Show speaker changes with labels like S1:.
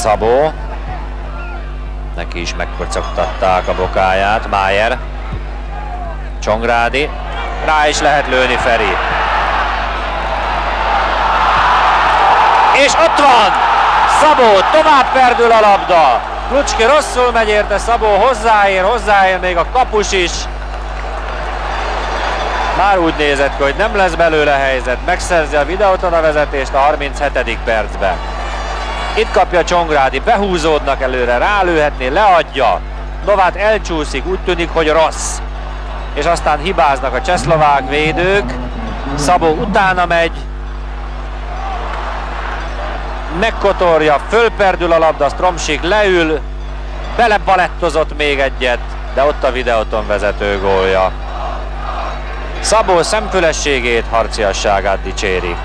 S1: Szabó. Neki is megkocogtatták a bokáját. Májer. Csongrádi. Rá is lehet lőni Feri. És ott van! Szabó tovább perdül a labda. Klucski rosszul megy érte, Szabó hozzáér, hozzáér még a kapus is. Már úgy nézett hogy nem lesz belőle helyzet, megszerzi a videóton a vezetést a 37. percben. Itt kapja Csongrádi, behúzódnak előre, rálőhetné, leadja. Novát elcsúszik, úgy tűnik, hogy rossz. És aztán hibáznak a csehszlovák védők. Szabó utána megy. Megkotorja, fölperdül a labda, Stromsik leül. Belebalettozott még egyet, de ott a videóton vezető gólja. Szabó szemfülességét, harciasságát dicséri.